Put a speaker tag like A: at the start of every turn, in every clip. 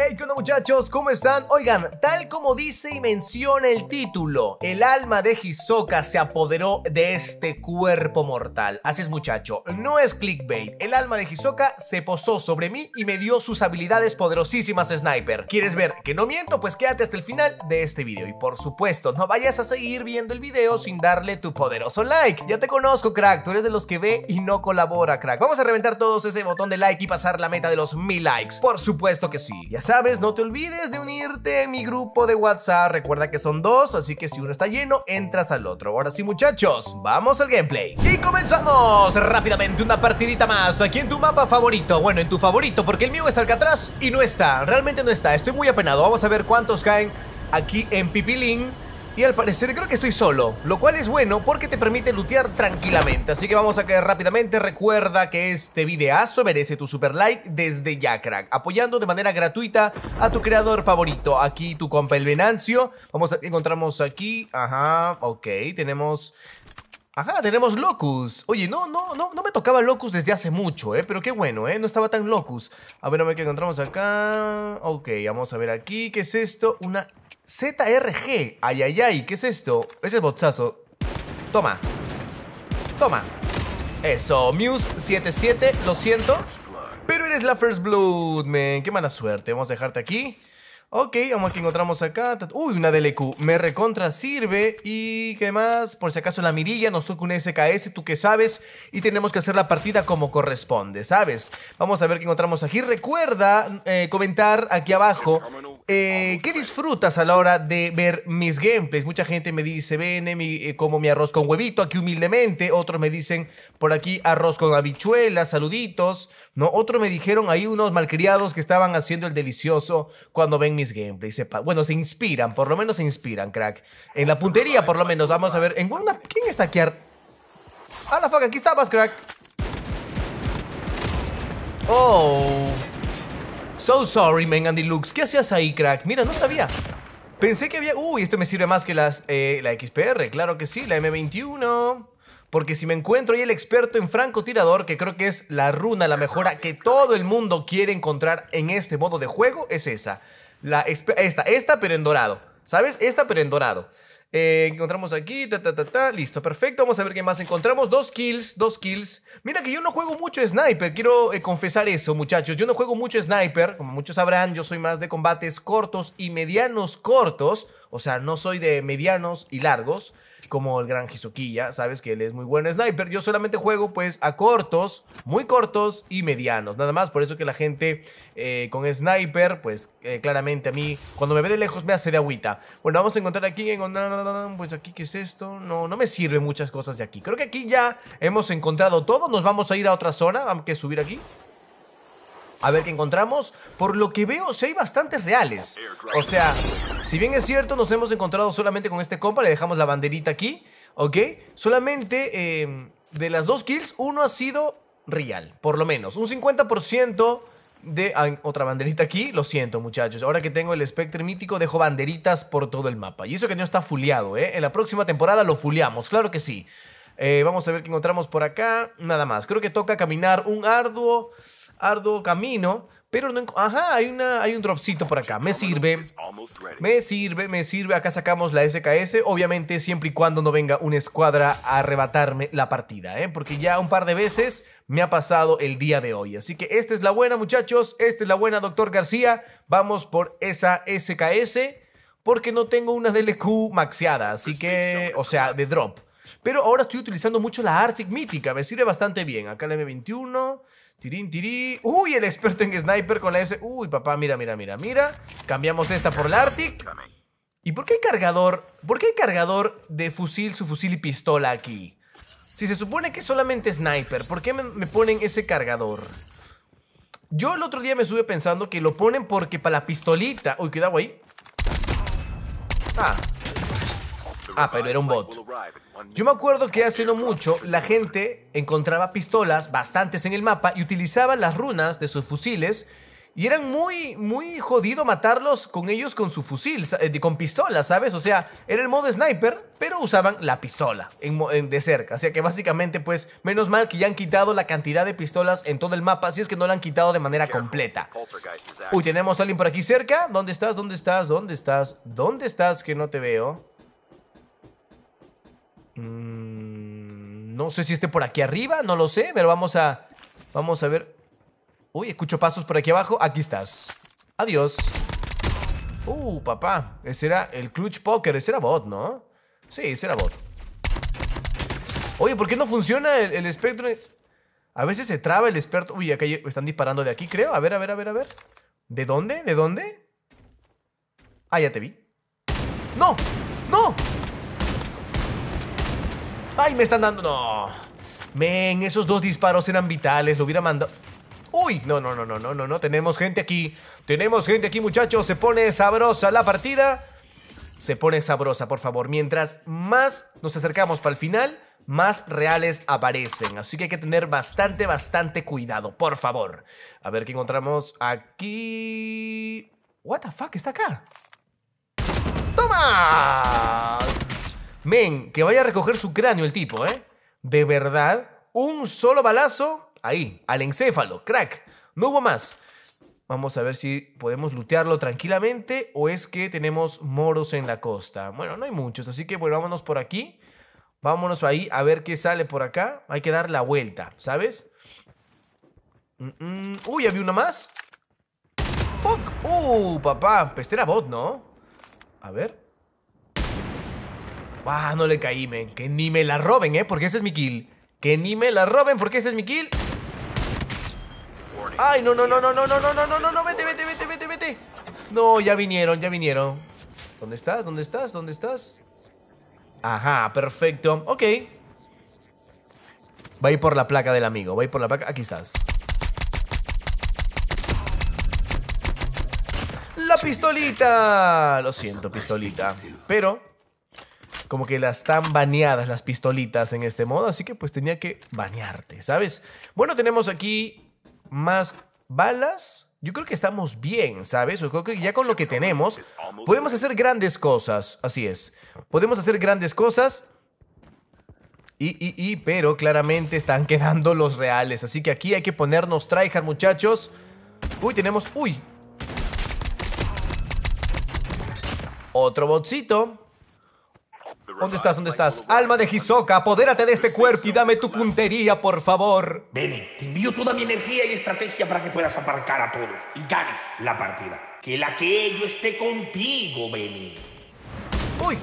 A: Hey, ¿qué onda muchachos? ¿Cómo están? Oigan, tal como dice y menciona el título, el alma de Hisoka se apoderó de este cuerpo mortal. Así es muchacho, no es clickbait. El alma de Hisoka se posó sobre mí y me dio sus habilidades poderosísimas sniper. ¿Quieres ver que no miento? Pues quédate hasta el final de este video. Y por supuesto, no vayas a seguir viendo el video sin darle tu poderoso like. Ya te conozco, crack. Tú eres de los que ve y no colabora, crack. Vamos a reventar todos ese botón de like y pasar la meta de los mil likes. Por supuesto que sí. Sabes, no te olvides de unirte a mi grupo de WhatsApp. Recuerda que son dos, así que si uno está lleno, entras al otro. Ahora sí, muchachos, vamos al gameplay. Y comenzamos rápidamente una partidita más. Aquí en tu mapa favorito. Bueno, en tu favorito, porque el mío es Alcatraz y no está. Realmente no está. Estoy muy apenado. Vamos a ver cuántos caen aquí en Pipilín. Y al parecer creo que estoy solo, lo cual es bueno porque te permite lootear tranquilamente. Así que vamos a caer rápidamente. Recuerda que este videazo merece tu super like desde ya, crack. Apoyando de manera gratuita a tu creador favorito. Aquí tu compa el Venancio. Vamos a encontramos aquí. Ajá, ok. Tenemos Ajá, tenemos Locus. Oye, no, no, no, no me tocaba Locus desde hace mucho, ¿eh? Pero qué bueno, ¿eh? No estaba tan Locus. A ver, a ver qué encontramos acá. Ok, vamos a ver aquí. ¿Qué es esto? Una ZRG. Ay, ay, ay. ¿Qué es esto? Ese es bochazo. Toma. Toma. Eso. Muse 77. Lo siento. Pero eres la First Blood, man. Qué mala suerte. Vamos a dejarte aquí. Ok, vamos a que encontramos acá. Uy, una DLQ. Me recontra sirve. Y qué más. Por si acaso la mirilla nos toca un SKS, tú que sabes. Y tenemos que hacer la partida como corresponde, ¿sabes? Vamos a ver qué encontramos aquí. Recuerda eh, comentar aquí abajo eh, ¿Qué disfrutas a la hora de ver mis gameplays? Mucha gente me dice, ven, eh, como mi arroz con huevito, aquí humildemente. Otros me dicen, por aquí arroz con habichuelas, saluditos. ¿no? Otros me dijeron, hay unos malcriados que estaban haciendo el delicioso cuando ven mis gameplays. Bueno, se inspiran, por lo menos se inspiran, crack. En la puntería, por lo menos, vamos a ver. ¿Quién está aquí? Ah, la fuck, aquí estabas, crack. Oh... So sorry, man, Lux. ¿Qué hacías ahí, crack? Mira, no sabía. Pensé que había... Uy, esto me sirve más que las, eh, la XPR. Claro que sí, la M21. Porque si me encuentro ahí el experto en francotirador, que creo que es la runa, la mejora que todo el mundo quiere encontrar en este modo de juego, es esa. La, esta, esta, pero en dorado. ¿Sabes? Esta, pero en dorado. Eh, encontramos aquí, ta, ta, ta, ta, listo, perfecto. Vamos a ver qué más encontramos. Dos kills, dos kills. Mira que yo no juego mucho sniper, quiero eh, confesar eso, muchachos. Yo no juego mucho sniper, como muchos sabrán, yo soy más de combates cortos y medianos cortos. O sea, no soy de medianos y largos como el gran Hisokiya, sabes que él es muy buen sniper. Yo solamente juego pues a cortos, muy cortos y medianos, nada más. Por eso que la gente eh, con sniper, pues eh, claramente a mí cuando me ve de lejos me hace de agüita. Bueno, vamos a encontrar aquí, pues aquí, ¿qué es esto? No, no me sirven muchas cosas de aquí. Creo que aquí ya hemos encontrado todo. Nos vamos a ir a otra zona, vamos a subir aquí. A ver qué encontramos. Por lo que veo, sí hay bastantes reales. O sea, si bien es cierto, nos hemos encontrado solamente con este compa. Le dejamos la banderita aquí, ¿ok? Solamente em, de las dos kills, uno ha sido real, por lo menos. Un 50% de... otra banderita aquí. Lo siento, muchachos. Ahora que tengo el Spectre mítico, dejo banderitas por todo el mapa. Y eso que no está fuleado, ¿eh? En la próxima temporada lo fuleamos, claro que sí. Eh, vamos a ver qué encontramos por acá. Nada más. Creo que toca caminar un arduo arduo camino, pero no... Ajá, hay, una, hay un dropcito por acá. Me sirve. Me sirve, me sirve. Acá sacamos la SKS. Obviamente, siempre y cuando no venga una escuadra a arrebatarme la partida, ¿eh? Porque ya un par de veces me ha pasado el día de hoy. Así que esta es la buena, muchachos. Esta es la buena, doctor García. Vamos por esa SKS. Porque no tengo una DLQ maxeada. Así que, o sea, de drop. Pero ahora estoy utilizando mucho la Arctic Mítica. Me sirve bastante bien. Acá la M21. Tirín, tirí. Uy, el experto en sniper con la S. Uy, papá, mira, mira, mira, mira. Cambiamos esta por la Arctic. ¿Y por qué hay cargador? ¿Por qué hay cargador de fusil, su fusil y pistola aquí? Si se supone que es solamente sniper, ¿por qué me, ponen ese cargador? Yo el otro día me estuve pensando que lo ponen porque para la pistolita... Uy, cuidado ahí. Ah, Ah, pero era un bot. Yo me acuerdo que hace no mucho la gente encontraba pistolas, bastantes en el mapa, y utilizaba las runas de sus fusiles Y eran muy, muy jodido matarlos con ellos con su fusil, eh, con pistola, ¿sabes? O sea, era el modo sniper, pero usaban la pistola en, de cerca. O sea que básicamente, pues, menos mal que ya han quitado la cantidad de pistolas en todo el mapa, si es que no la han quitado de manera completa. Uy, tenemos a alguien por aquí cerca. ¿Dónde estás? ¿Dónde estás? ¿Dónde estás? ¿Dónde estás que no te veo? Mm, no sé si esté por aquí arriba, no lo sé, pero vamos a... Vamos a ver... Uy, escucho pasos por aquí abajo. Aquí estás. Adiós. Uh, papá. Ese era el Clutch Poker. Ese era bot, ¿no? Sí, ese era bot. Oye, ¿por qué no funciona el, espectro? A veces se traba el experto. Uy, acá están disparando de aquí, creo. A ver, a ver, a ver, a ver. ¿De dónde? ¿De dónde? Ah, ya te vi. ¡No! ¡No! ¡Ay, me están dando! ¡No! Men, esos dos disparos eran vitales. Lo hubiera mandado... Uy, no, no, no, no, no, no, no. Tenemos gente aquí. Tenemos gente aquí, muchachos. Se pone sabrosa la partida. Se pone sabrosa, por favor. Mientras más nos acercamos para el final, más reales aparecen. Así que hay que tener bastante, bastante cuidado, por favor. A ver qué encontramos aquí. What the fuck, está acá. ¡Toma! Men, que vaya a recoger su cráneo el tipo, ¿eh? De verdad, un solo balazo Ahí, al encéfalo, crack. No hubo más. Vamos a ver si podemos lootearlo tranquilamente o es que tenemos moros en la costa. Bueno, no hay muchos, así que bueno, vámonos por aquí. Vámonos ahí a ver qué sale por acá. Hay que dar la vuelta, ¿sabes? Uy, había uno más. ¡Uh, papá! Pues este era bot, ¿no? A ver. Ah, no le caí, men. Que ni me la roben, ¿eh? Porque ese es mi kill. Que ni me la roben porque ese es mi kill. Ay, no, no, no, no, no, no, no, no, no, no, no, vete, vete, vete, vete, vete. No, ya vinieron, ya vinieron. ¿Dónde estás? ¿Dónde estás? ¿Dónde estás? Ajá, perfecto. Ok. Va a ir por la placa del amigo. Va a ir por la placa. Aquí estás. La pistolita. Lo siento, pistolita. Pero como que las están baneadas las pistolitas en este modo, así que pues tenía que banearte, ¿sabes? Bueno, tenemos aquí más balas, yo creo que estamos bien, ¿sabes? Yo creo que ya con lo que tenemos podemos hacer grandes cosas, así es. Podemos hacer grandes cosas. Y, y, y, pero claramente están quedando los reales. Así que aquí hay que ponernos tryhard, muchachos. Uy, tenemos... Uy. Otro botcito. ¿Dónde estás? ¿Dónde estás? Alma de Hisoka, apodérate de este cuerpo y dame tu puntería, por favor.
B: Bene, te envío toda mi energía y estrategia para que puedas aparcar a todos y ganes la partida. Que la que yo esté contigo, Benny.
A: ¡Uy!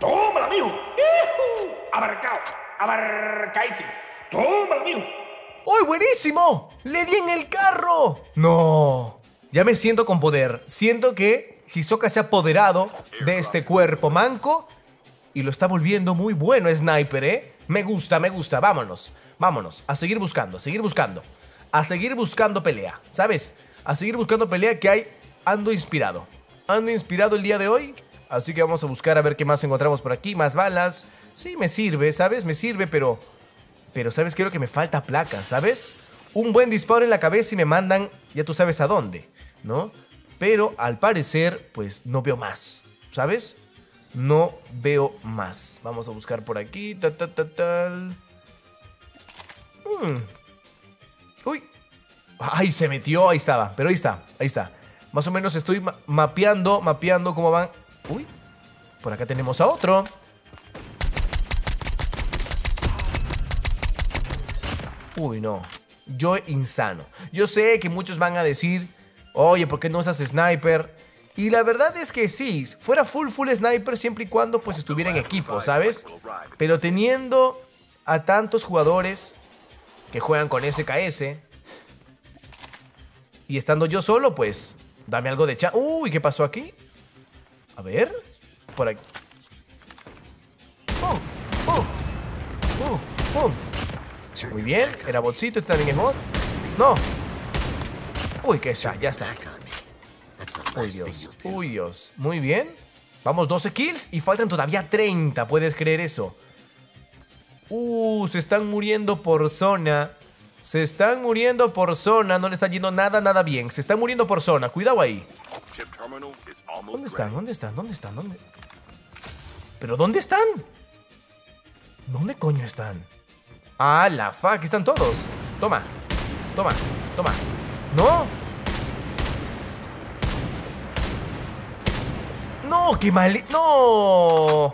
B: ¡Tómala, mijo! Abarcado, abarcadísimo. ¡Tómala, mijo!
A: ¡Uy, buenísimo! ¡Le di en el carro! ¡No! Ya me siento con poder. Siento que Hisoka se ha apoderado de este cuerpo manco y lo está volviendo muy bueno Sniper, ¿eh? Me gusta, me gusta, vámonos, vámonos, a seguir buscando, a seguir buscando, a seguir buscando pelea, ¿sabes? A seguir buscando pelea que hay, ando inspirado, ando inspirado el día de hoy, así que vamos a buscar a ver qué más encontramos por aquí, más balas, sí, me sirve, ¿sabes? Me sirve, pero, pero ¿sabes lo que me falta? Placa, ¿sabes? Un buen disparo en la cabeza y me mandan, ya tú sabes a dónde, ¿no? Pero al parecer, pues no veo más, ¿sabes? No veo más. Vamos a buscar por aquí. Ta, ta, ta, tal. Hmm. Uy. Ay, se metió. Ahí estaba. Pero ahí está. Ahí está. Más o menos estoy mapeando, mapeando cómo van. Uy. Por acá tenemos a otro. Uy, no. Yo insano. Yo sé que muchos van a decir, oye, ¿por qué no usas sniper? Y la verdad es que sí, fuera full full sniper siempre y cuando pues estuviera en equipo, ¿sabes? Pero teniendo a tantos jugadores que juegan con SKS y estando yo solo, pues dame algo de chat. Uy, ¿qué pasó aquí? A ver, por aquí. Oh, oh, oh, oh. Muy bien, era botcito, está bien en mod. No. Uy, que está, ya está. Uy, Dios. Uy, Dios. Muy bien. Vamos, 12 kills y faltan todavía 30. ¿Puedes creer eso? Uh, se están muriendo por zona. Se están muriendo por zona, no le está yendo nada, nada bien. Se están muriendo por zona, cuidado ahí. ¿Dónde están? ¿Dónde están? ¿Dónde están? ¿Dónde? ¿Pero dónde están? ¿Dónde coño están? Ah, la fuck, están todos. Toma, toma, toma. ¿No? No, qué mal. No.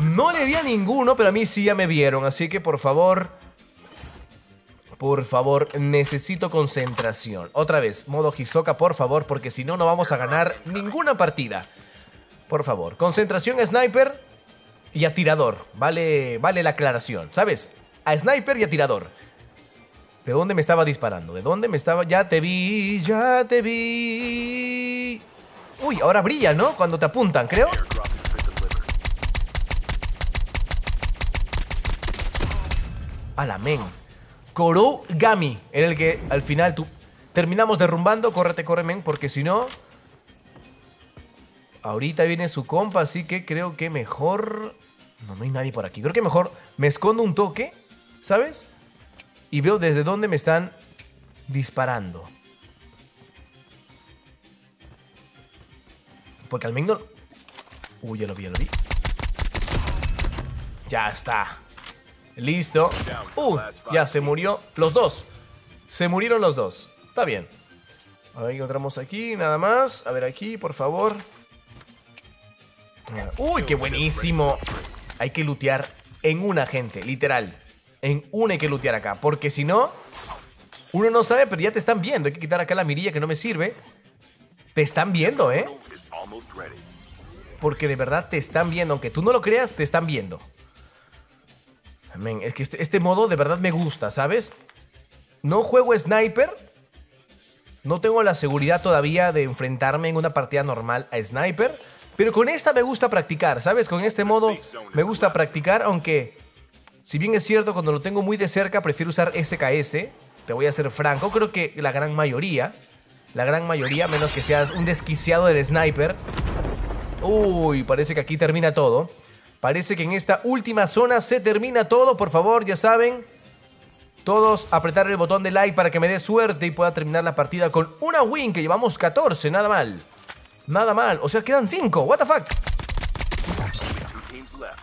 A: No le di a ninguno, pero a mí sí ya me vieron. Así que por favor. Por favor, necesito concentración. Otra vez, modo Hisoka, por favor, porque si no, no vamos a ganar ninguna partida. Por favor, concentración sniper y a tirador. Vale, vale la aclaración, ¿sabes? A sniper y a tirador. ¿De dónde me estaba disparando? ¿De dónde me estaba? Ya te vi, ya te vi. Uy, ahora brilla, ¿no? Cuando te apuntan, creo. A la men. Korou Gami era el que al final tú terminamos derrumbando. Córrete, corre, men, porque si no. Ahorita viene su compa, así que creo que mejor. No, no hay nadie por aquí. Creo que mejor me escondo un toque, ¿sabes? Y veo desde dónde me están disparando. Porque al menos... Uy, ya lo vi, ya lo vi. Ya está. Listo. Uh, ya se murió. Los dos. Se murieron los dos. Está bien. A ver, encontramos aquí, nada más. A ver aquí, por favor. Uy, qué buenísimo. Hay que lootear en una, gente, literal. En una hay que lootear acá. Porque si no, uno no sabe, pero ya te están viendo. Hay que quitar acá la mirilla que no me sirve. Te están viendo, ¿eh? Porque de verdad te están viendo. Aunque tú no lo creas, te están viendo. es que este, este, modo de verdad me gusta, ¿sabes? No juego sniper. No tengo la seguridad todavía de enfrentarme en una partida normal a sniper. Pero con esta me gusta practicar, ¿sabes? Con este modo me gusta practicar, aunque... Si bien es cierto, cuando lo tengo muy de cerca, prefiero usar SKS. Te voy a ser franco, creo que la gran mayoría la gran mayoría, menos que seas un desquiciado del sniper. Uy, parece que aquí termina todo. Parece que en esta última zona se termina todo. Por favor, ya saben. Todos apretar el botón de like para que me dé suerte y pueda terminar la partida con una win, que llevamos 14, nada mal. Nada mal, o sea, quedan 5, what the fuck.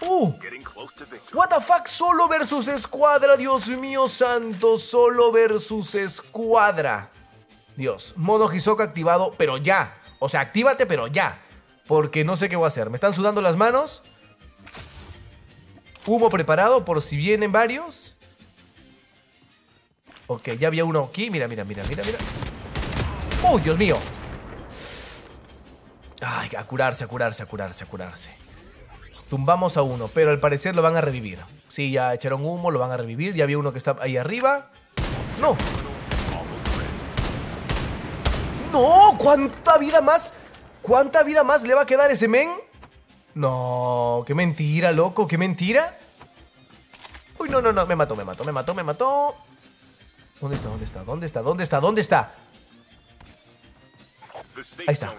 A: Uh, what the fuck, solo versus escuadra, Dios mío santo, solo versus escuadra. Dios, modo Hisoka activado, pero ya. O sea, actívate, pero ya. Porque no sé qué voy a hacer. Me están sudando las manos. Humo preparado por si vienen varios. Ok, ya había uno aquí. Mira, mira, mira, mira, mira. ¡Oh, Dios mío! Ay, a curarse, a curarse, a curarse, a curarse. Tumbamos a uno, pero al parecer lo van a revivir. Sí, ya echaron humo, lo van a revivir. Ya había uno que está ahí arriba. ¡No! ¡No! ¿Cuánta vida más? ¿Cuánta vida más le va a quedar ese men? No, qué mentira, loco, qué mentira. Uy, no, no, no, me mató, me mató, me mató, me mató. ¿Dónde está? ¿Dónde está? ¿Dónde está? ¿Dónde está? ¿Dónde está? Ahí está.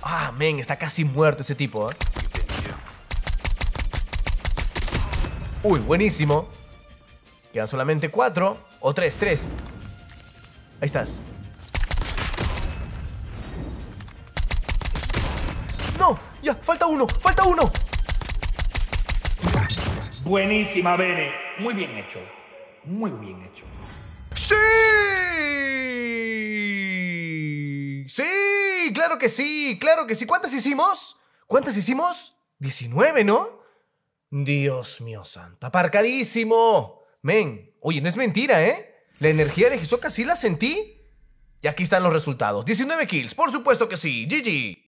A: Ah, men, está casi muerto ese tipo, ¿eh? Uy, buenísimo. Quedan solamente cuatro. O tres, tres. Ahí estás. ¡No! ¡Ya! ¡Falta uno! ¡Falta uno!
B: Buenísima, Bene. Muy bien hecho. Muy bien hecho.
A: ¡Sí! ¡Sí! ¡Claro que sí! ¡Claro que sí! ¿Cuántas hicimos? ¿Cuántas hicimos? 19, ¿no? Dios mío santo. Aparcadísimo. Men. Oye, no es mentira, ¿eh? La energía de Hisoka sí la sentí. Y aquí están los resultados. 19 kills, por supuesto que sí. GG.